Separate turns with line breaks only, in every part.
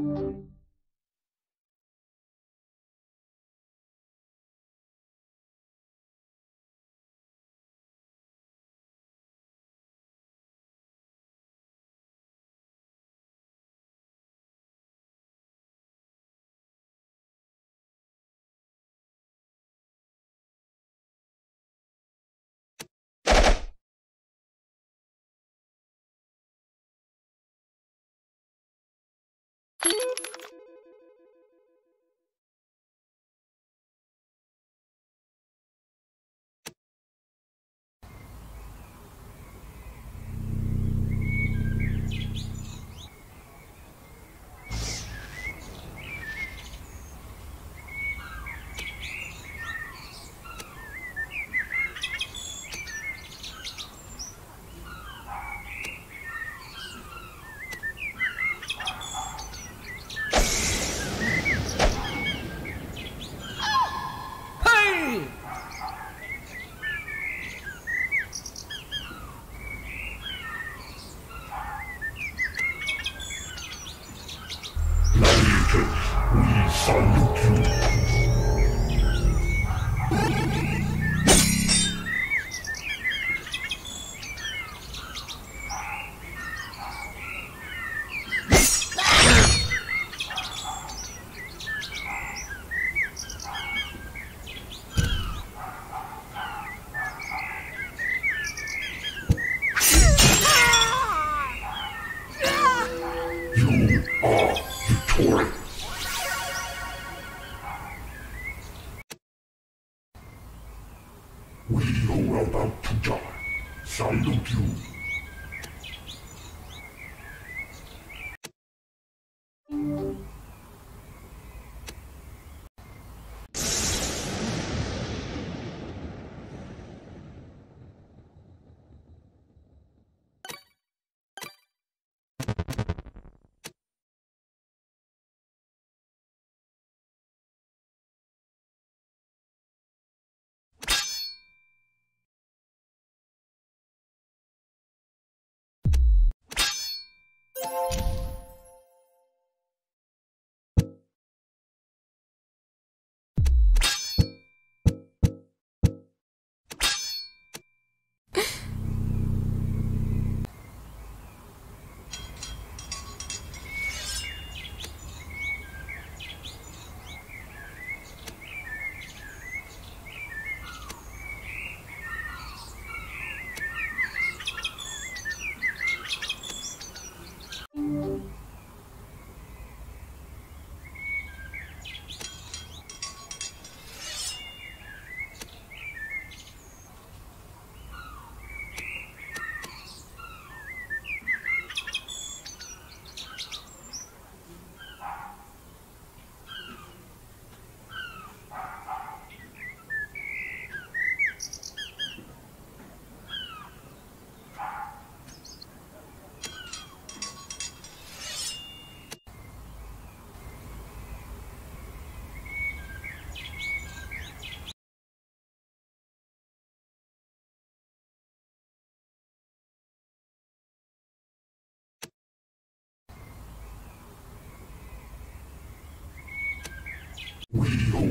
Thank you. Hey!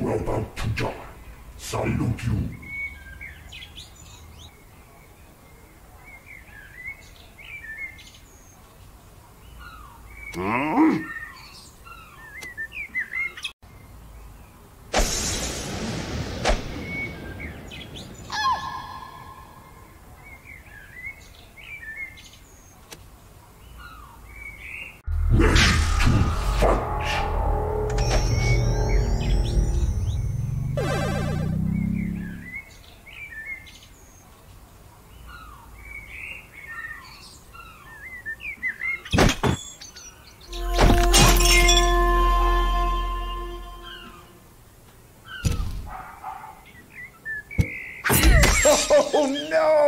Are about to die salute you. Ready
no!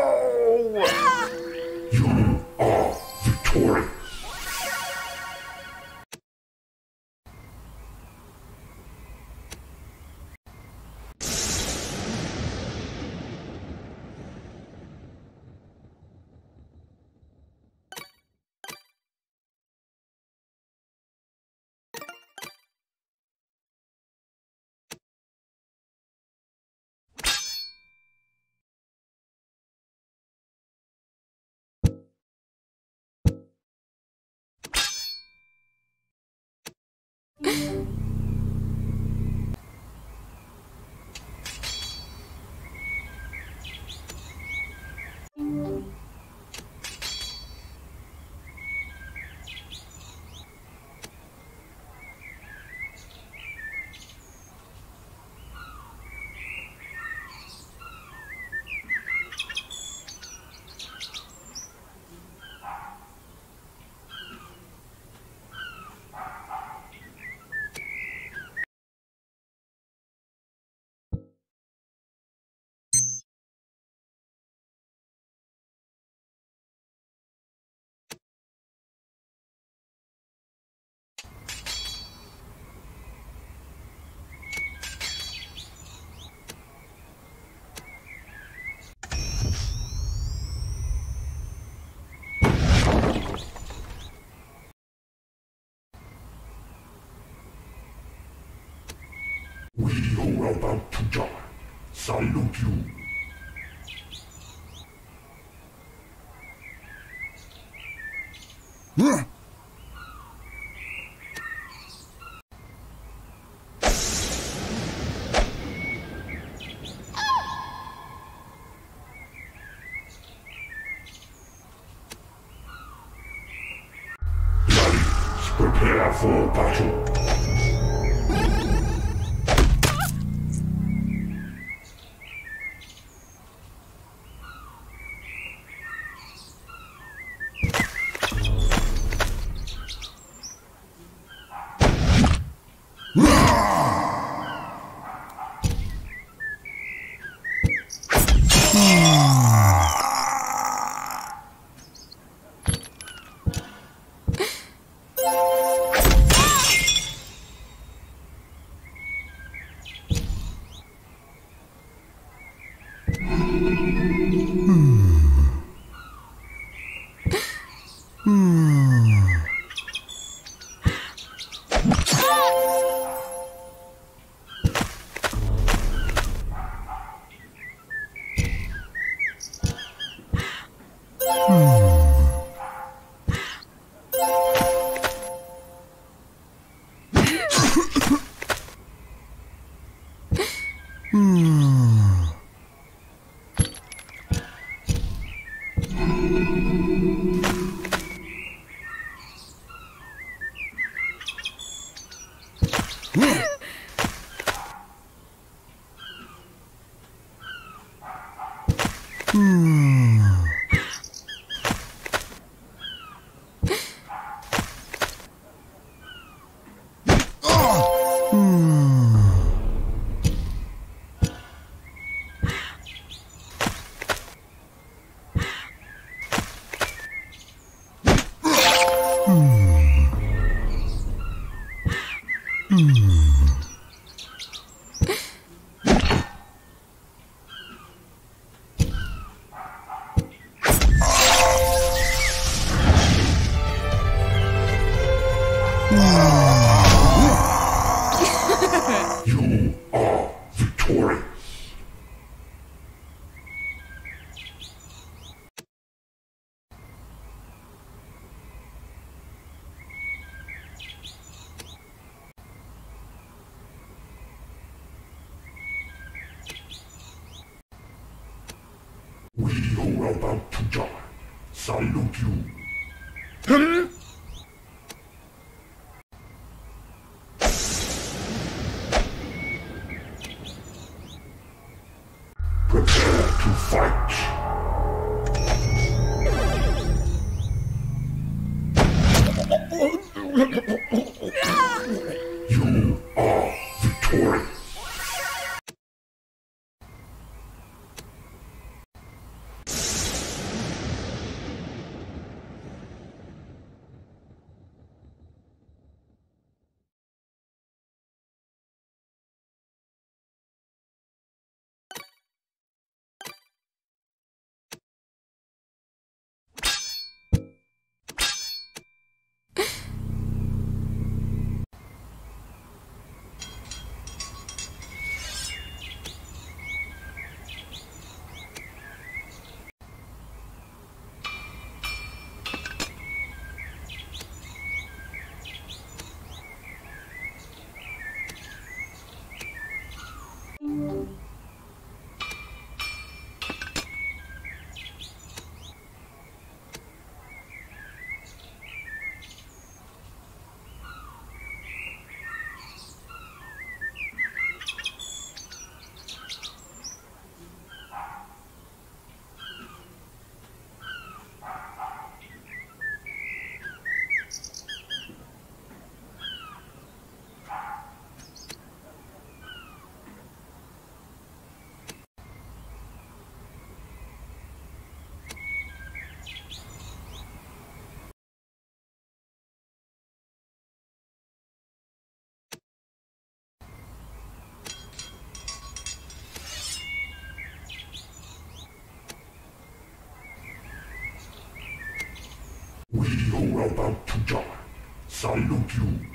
Are about to die. Salute you. Gladiators, We who are about to die salute you. Prepare about to die salute you.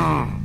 You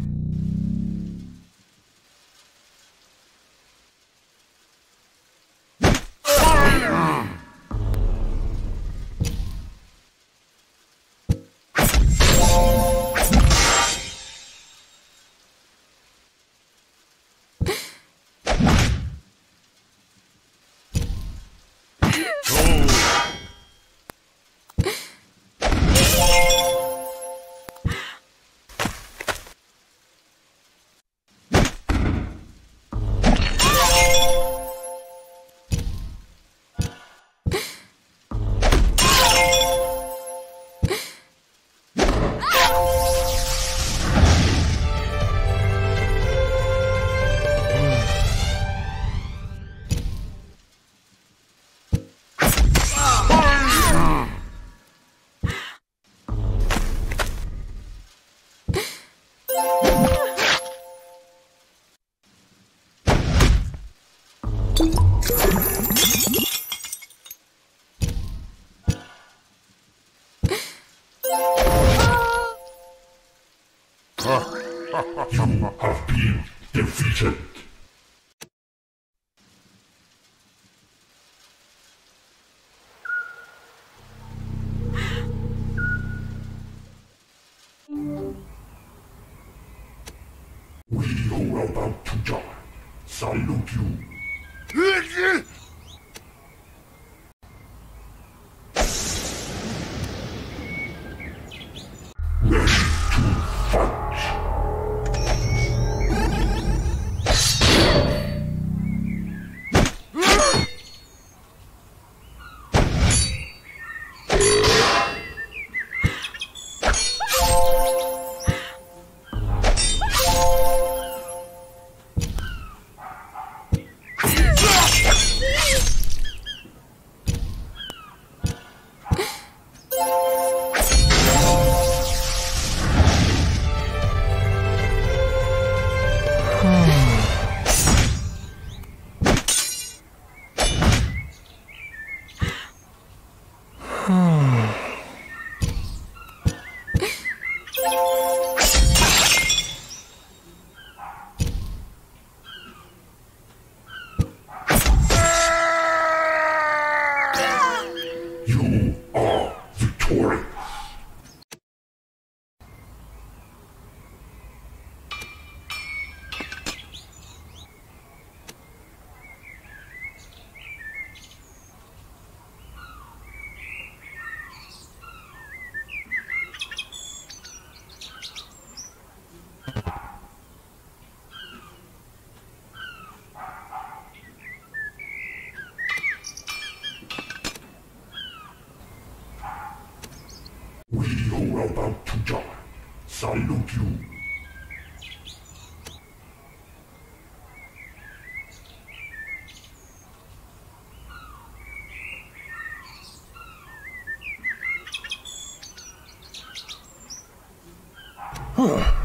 Prepare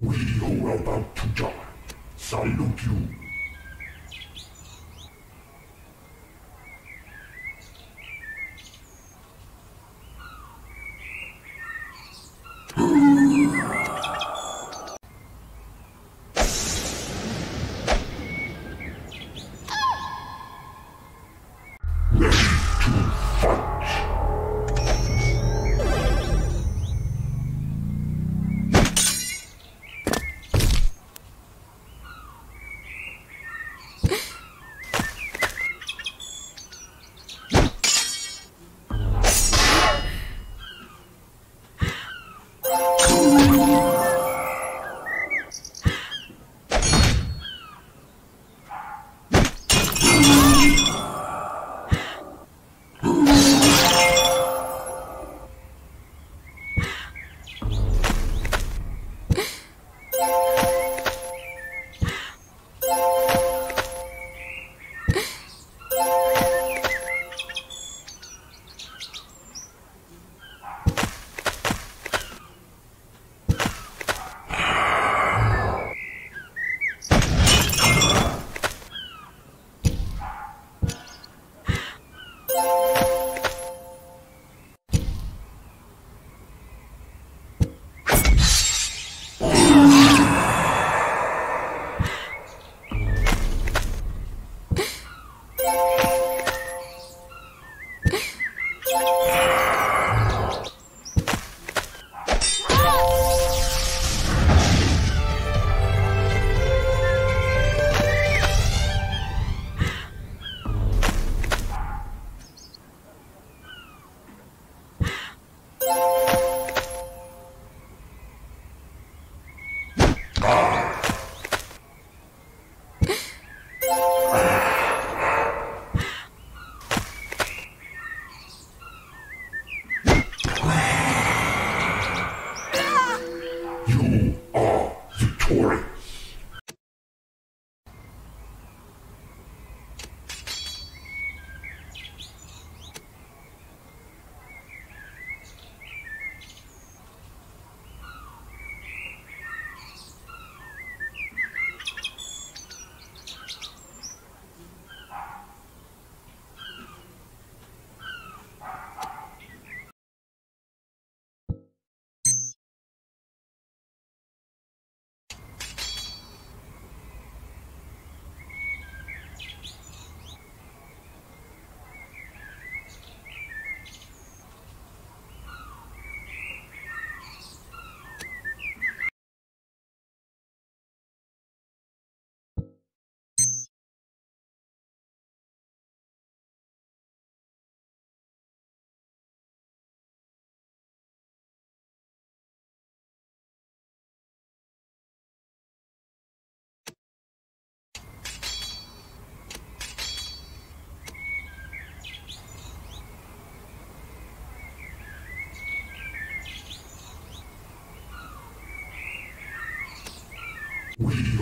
We are about to die salute you.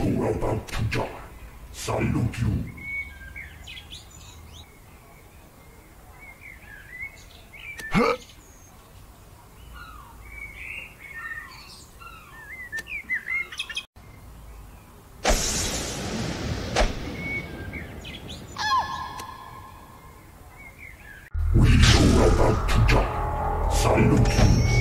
Are about to die. Salute you. We are about to die. Salute you.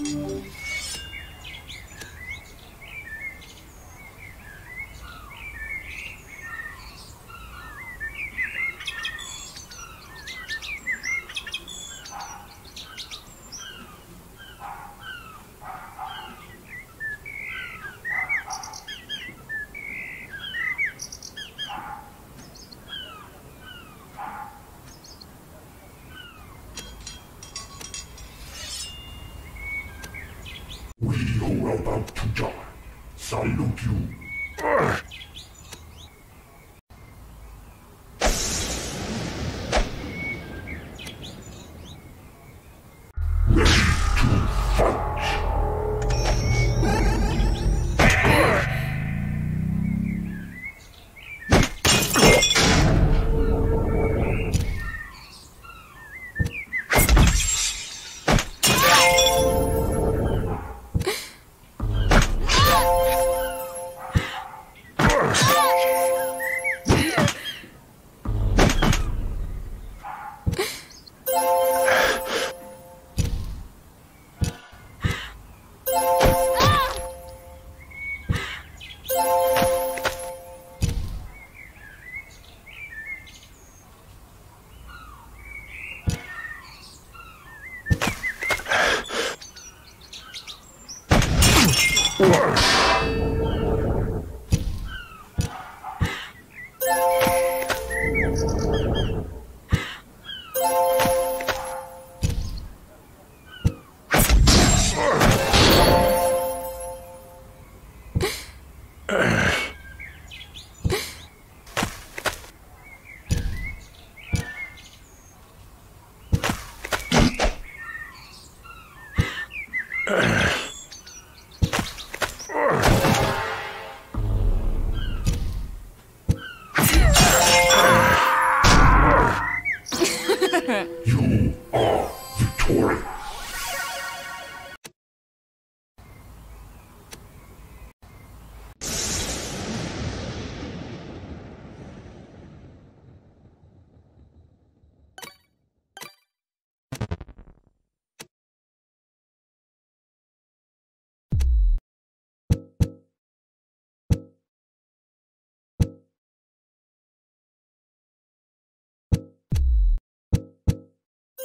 Música you.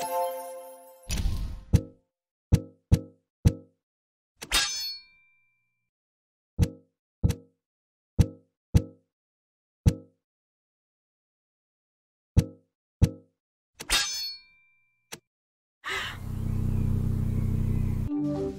We who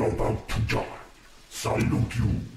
are about to die salute you.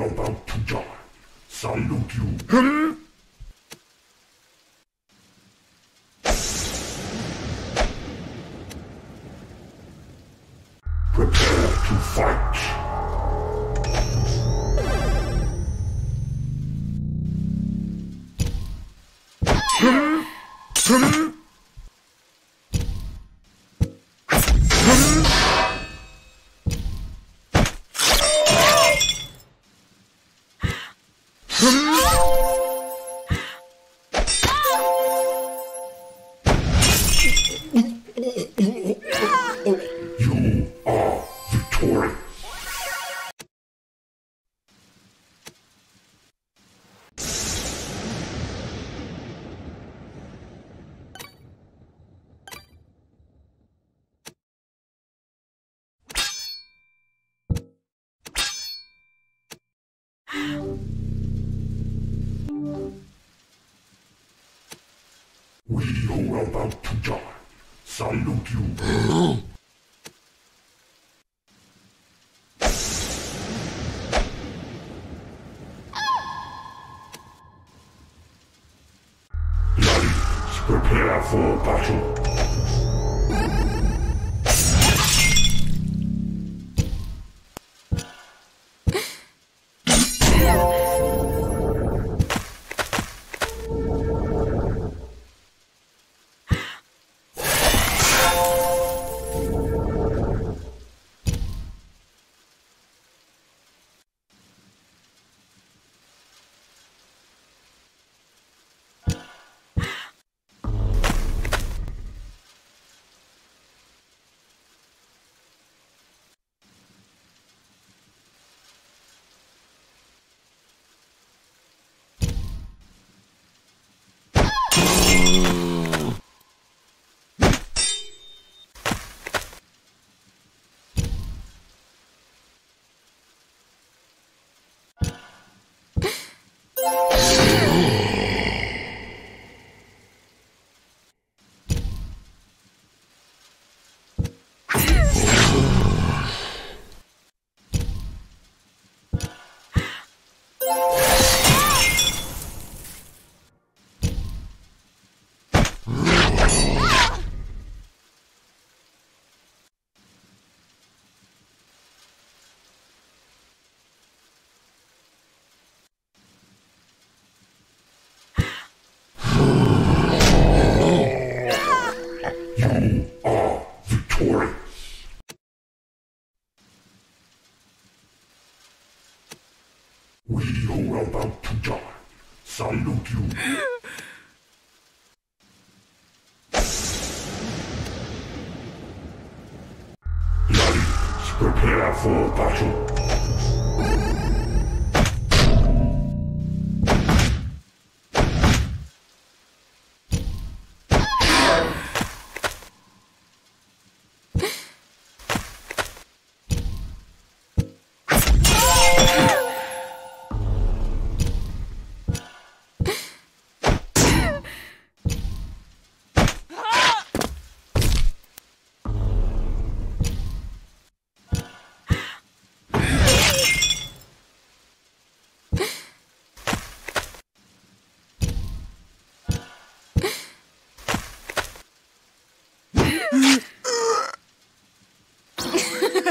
About to die. Salute you. Hmm?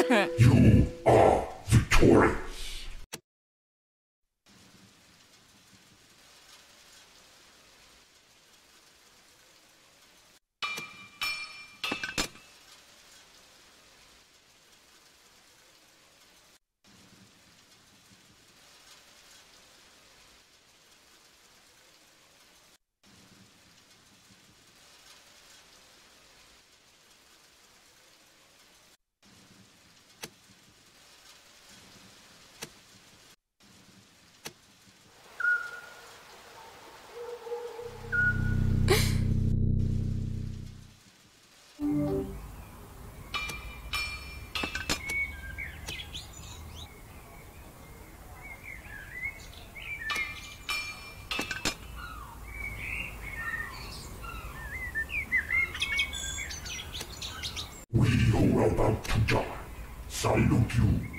哼 are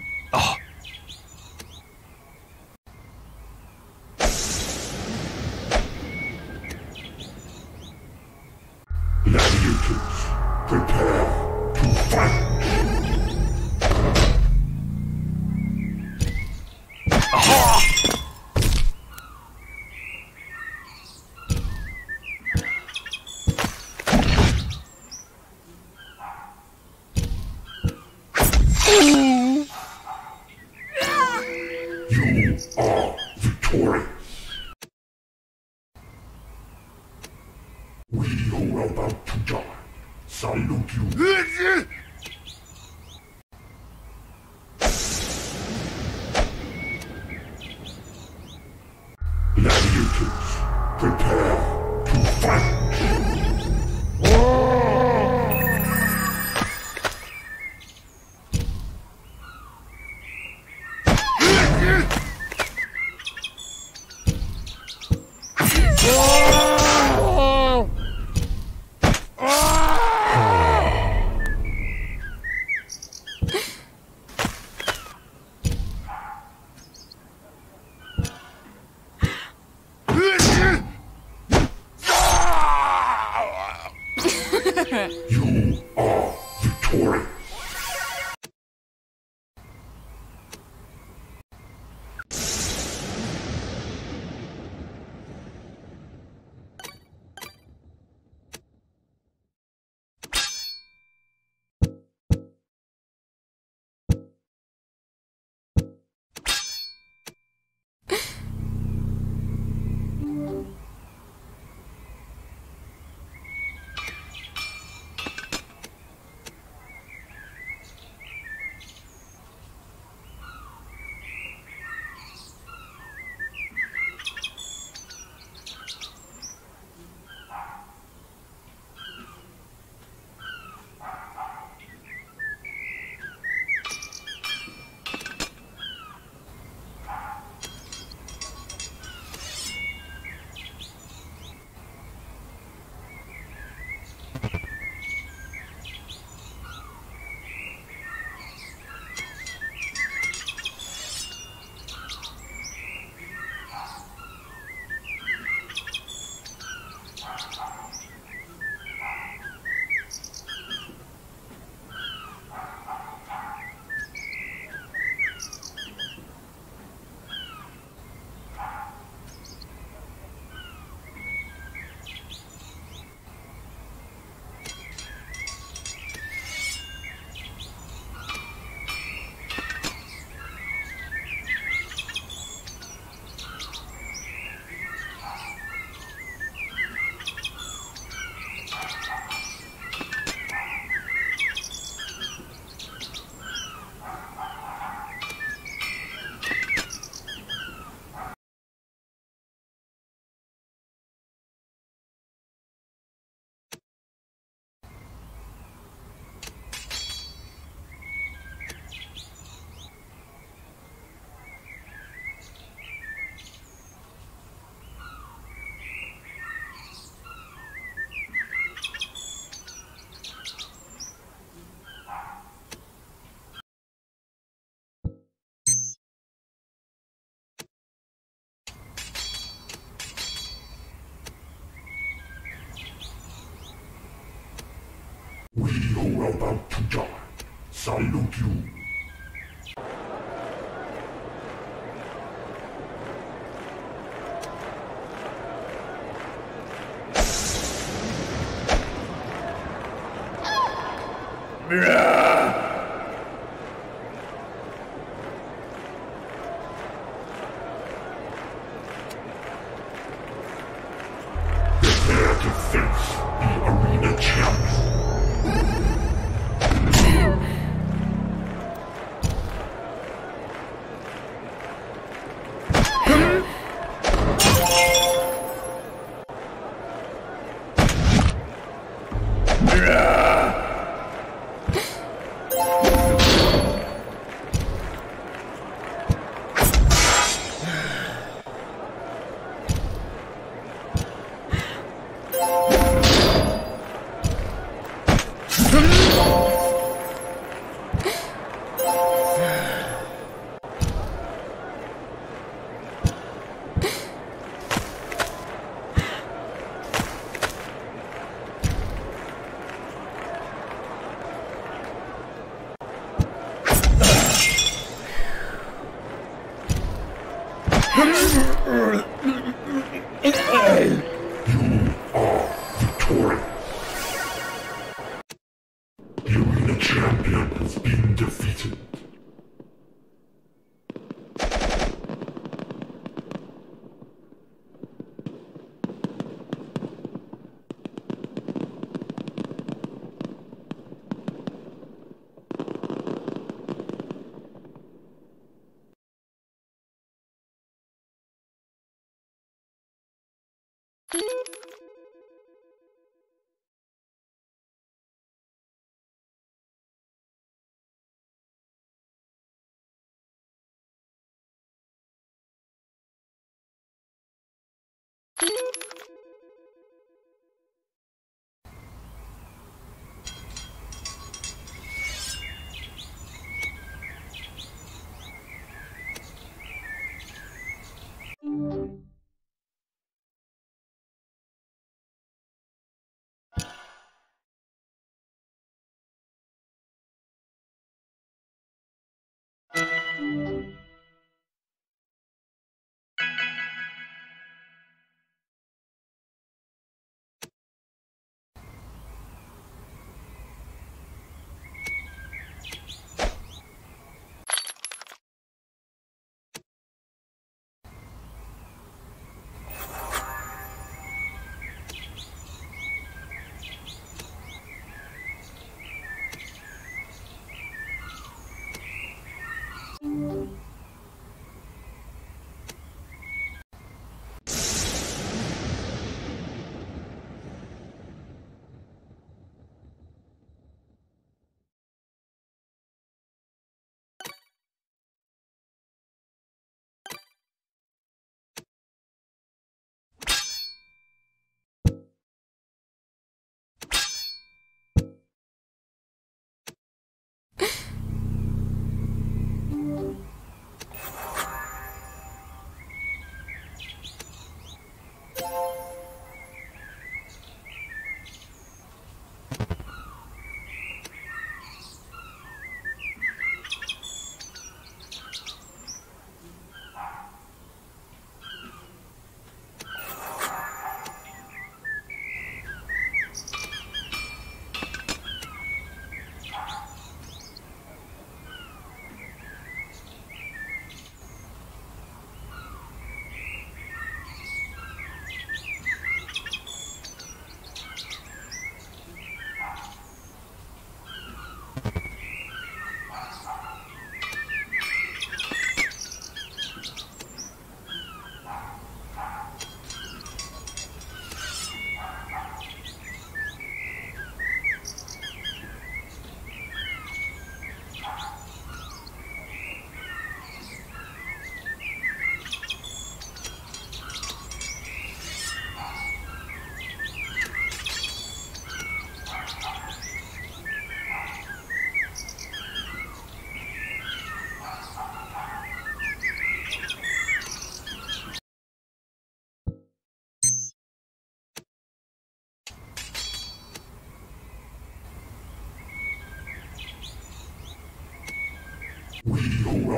prepare to fight! About to die salute you. We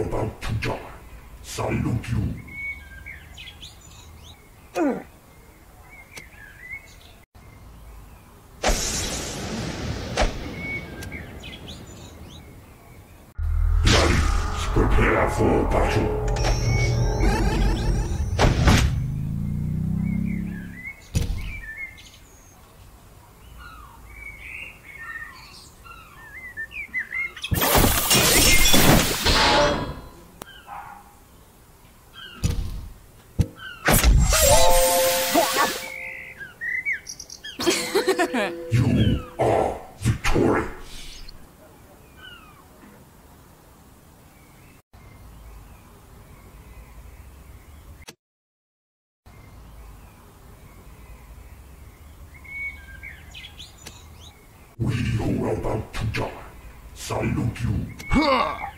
about to die salute you. About to die salute you.
Ha!